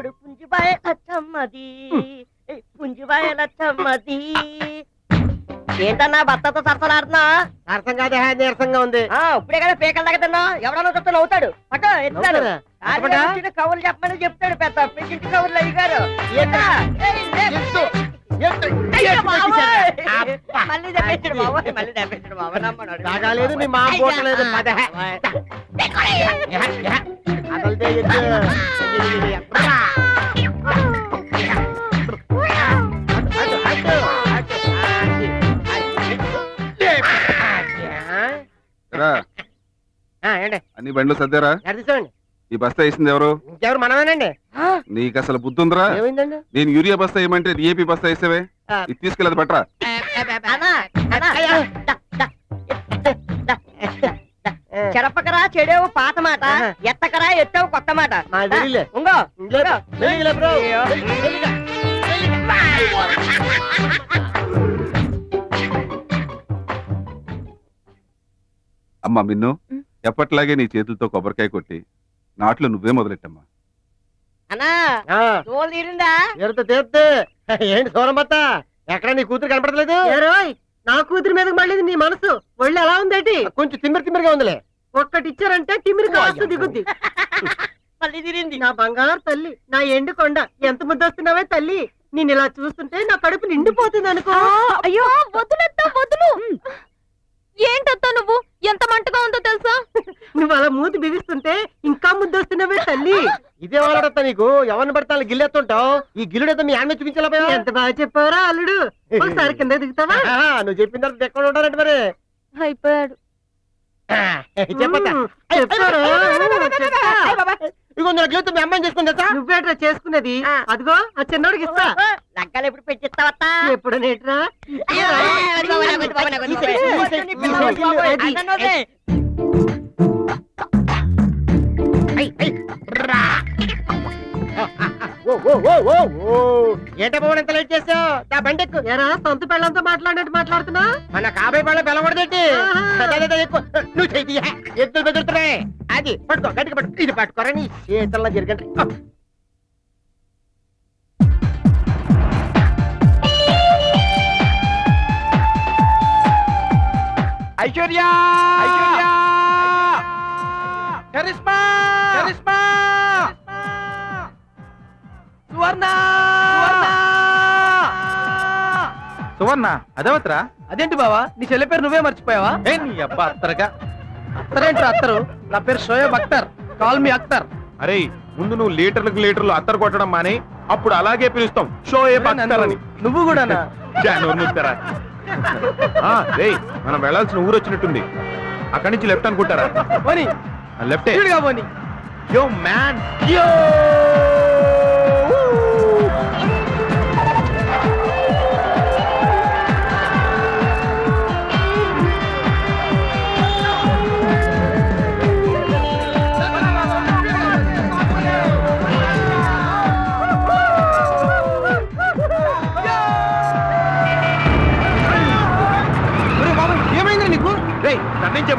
తోడు పుంజిబాయ లచ్చమ్మది పుంజిబాయ లచ్చమ్మది ఏంటన్నా భర్తతో సరసలాడుతున్నా? అర్థం కాదే నీరసంగా ఉంది. ఆ, ఇప్పుడే కదా పేకల దగ్గర తిన్నా ఎవడన్నా చూస్తే నవ్వుతాడు. పట్టు ఎత్తాడు? కవులు చెప్పమని చెప్తాడు పెద్ద. పెద్ద కవులు తాగాలేదు మీ పోటలేదు పద. రా. అన్ని బండ్లు సర్దారా? తీసుకోండి. ఈ బస్తా వేసింది ఎవరు? ఇంకెవరు మనమేనండి? నీకు అసలు బుద్ధి ఉందిరా ఏమైందండి? నేను యూరియా బస్తా వేయమంటే డిఏపి బస్తా వేసావే. ఇది తీసుకెళ్ళదు పట్రా. చెరపకరా చెడేవు పాత మాట. ఎత్తకరా ఎత్తావు కొత్త మాట. ఉంగో. బ్రో. అమ్మా మిన్ను. ఎప్పట్లాగే నీ చేతులతో కొబ్బరికాయ కొట్టి నాట్లో నువ్వే మొదలెట్టమ్మా. అన్నా ఆ, తోలు తీరిందా? ఎరుత తీర్తే. ఏంటి సోనబత్త ఎక్కడ నీ కూతురు కనపడలేదు నా కూతురు మీదకి మళ్ళీ నీ మనసు. ఒళ్ళు ఎలా ఉందేటి కొంచెం తిమ్మిరి తిమ్మిరిగా ఉందిలే. ఒక్కటి ఇచ్చారంటే తిమ్మిరి కాస్త దిగుద్ది. మళ్ళీ తీరింది. నా బంగారు తల్లి నా ఎండు కొండ. ఎంత ముద్దొస్తున్నావే తల్లి? నేను ఇలా చూస్తుంటే నా కడుపు నిండిపోతుంది అనుకో అయ్యో వదులెత్తా వదులు ఏంటత్తా నువ్వు ఎంత మంటగా ఉందో తెలుసా నువ్వు అలా మూతి బిగిస్తుంటే ఇంకా ముద్దొస్తున్నావే తల్లి ఇదే వాళ్ళడతా నీకు ఎవరిని పడతా గిల్లెత్తుంటావు ఈ గిల్లుడైతే మీ ఆమె చూపించాలా ఎంత బాగా చెప్పారా అల్లుడు ఒకసారి కింద దిగుతావా నువ్వు చెప్పిన తర్వాత ఎక్కడ ఉంటారంటే మరి అయిపోయాడు చెప్పతా ఇగో నా మీ అమ్మాయిని నువ్వేట్రా చేసుకునేది అదిగో ఆ చిన్నోడికి ఇస్తా లగ్గలు ఎప్పుడు పెట్టిస్తావత్తా ఎప్పుడు నేట్రా ఏంట పవన్ ఎంత లేట్ చేసావు? దా బండి ఎక్కు. ఎరా సొంత పిల్లలతో మాట్లాడినట్టు మాట్లాడుతున్నా? మన కాబోయే పిల్ల పిల్లకూడదేంటి నువ్వు చెయ్యి ఎద్దులు బెదురుతున్నాయి. అది పట్టుకో గట్టిగా పట్టుకో. ఇది పట్టుకోరా నీ చేతల్లో జరగండి ఐశ్వర్య! ఐశ్వర్య! కరిష్మా! కరిష్మా! సువర్ణ! అదవత్రా అదేంటి బావా? నీ చెల్లె పేరు నువ్వే మర్చిపోయావా? ఏ నీ అబ్బా అత్తరగా? అత్తరేంట్రా అత్తరు? నా పేరు షోయబ్ అఖ్తర్ కాల్ మీ అఖ్తర్ అరే ముందు నువ్వు లీటర్లకు లీటర్లు అత్తరు కొట్టడం మాని అప్పుడు అలాగే పిలుస్తాం. షో ఏ పక్కర్ అని. నువ్వు రేయ్ మనం వెళ్ళాల్సిన ఊరు వచ్చినట్టుంది. అక్కడి నుంచి లెఫ్ట్ అనుకుంటారా? పోనీ. లెఫ్టే. Yo man. యో!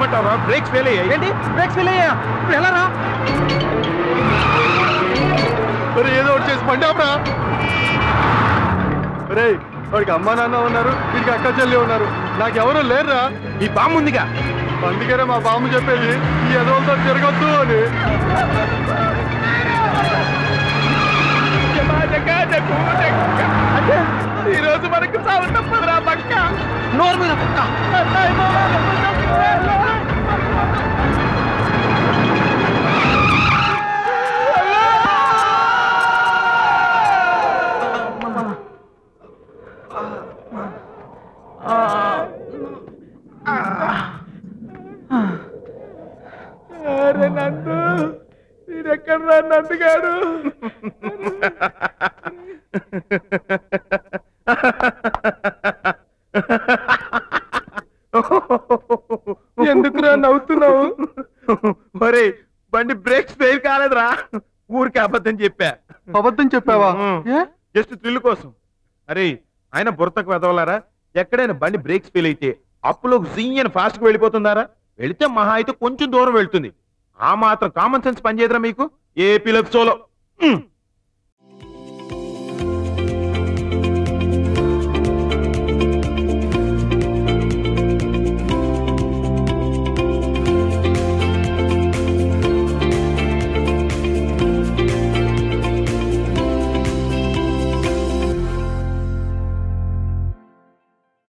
ఖండించమంటావా బ్రేక్స్ ఫెయిల్ అయ్యాయి. ఏంటి? బ్రేక్స్ ఫెయిల్ అయ్యా ఇప్పుడు ఎలా రా? మరి ఏదో ఒకటి చేసి పండాబ్రా రే. వాడికి అమ్మా నాన్న ఉన్నారు వీడికి అక్క చెల్లి ఉన్నారు. నాకు ఎవరు లేరురా. ఈ బామ్మ ఉందిగా. అందుకనే మా బామ్మ చెప్పేది ఈ ఎదవలతో తిరగొద్దు అని. అరే నందు వీడెక్కడ నందుగాడు ఎందుకురా నవ్వుతున్నావు? ఒరే బండి బ్రేక్స్ ఫెయిల్ కాలేదురా. ఊరికి అబద్ధం చెప్పా. అబద్ధం చెప్పావా? జస్ట్ థ్రిల్ కోసం. అరే ఆయన బుర్తకు వెదవలారా? ఎక్కడైనా బండి బ్రేక్స్ ఫెయిల్ అయితే అప్పులో జీయన్ ఫాస్ట్గా వెళ్ళిపోతుందారా వెళితే మహా అయితే కొంచెం దూరం వెళ్తుంది. ఆ మాత్రం కామన్ సెన్స్ పనిచేయదురా మీకు. ఏ పిలప్ సోలో.